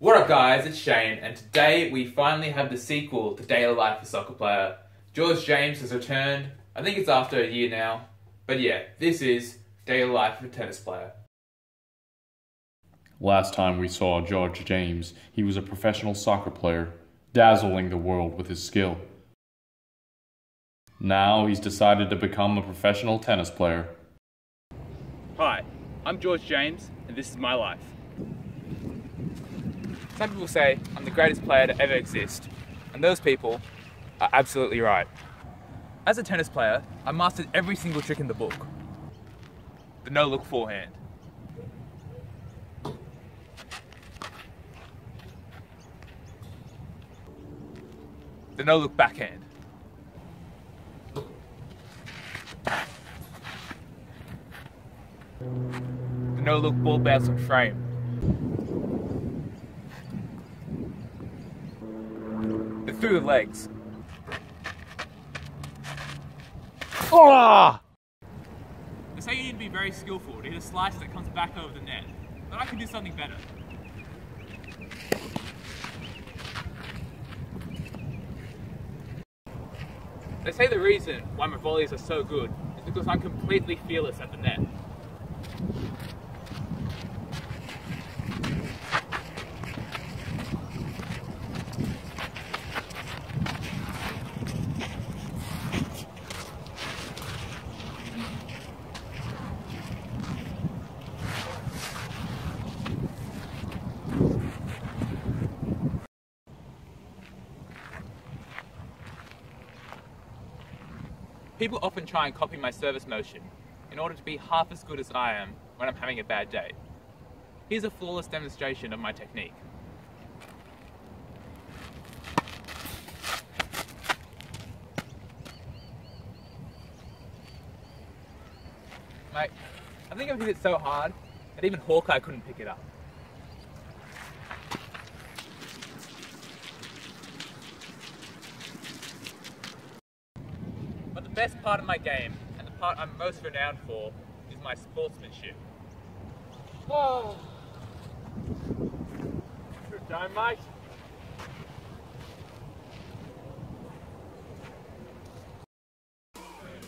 What up guys, it's Shane and today we finally have the sequel to Daily Life of a Soccer Player. George James has returned, I think it's after a year now, but yeah, this is Daily Life of a Tennis Player. Last time we saw George James, he was a professional soccer player, dazzling the world with his skill. Now he's decided to become a professional tennis player. Hi, I'm George James and this is my life. Some people say I'm the greatest player to ever exist, and those people are absolutely right. As a tennis player, I mastered every single trick in the book. The no-look forehand. The no-look backhand. The no-look ball bounce on frame. Through the legs. Oh! They say you need to be very skillful to hit a slice that comes back over the net. But I can do something better. They say the reason why my volleys are so good is because I'm completely fearless at the net. People often try and copy my service motion in order to be half as good as I am when I'm having a bad day. Here's a flawless demonstration of my technique. Mate, I think I've hit it so hard that even Hawkeye couldn't pick it up. Best part of my game, and the part I'm most renowned for, is my sportsmanship. Oh. Good time, mate.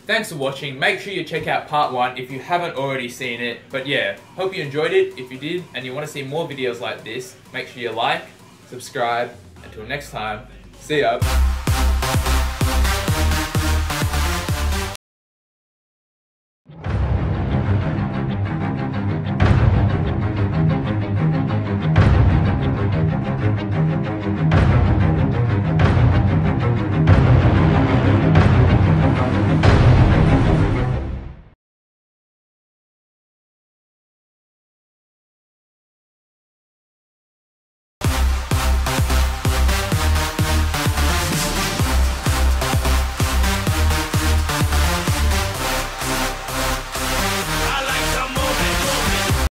Thanks for watching. Make sure you check out part one if you haven't already seen it. But yeah, hope you enjoyed it. If you did and you want to see more videos like this, make sure you like, subscribe. Until next time, see ya.